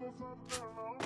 the sun down.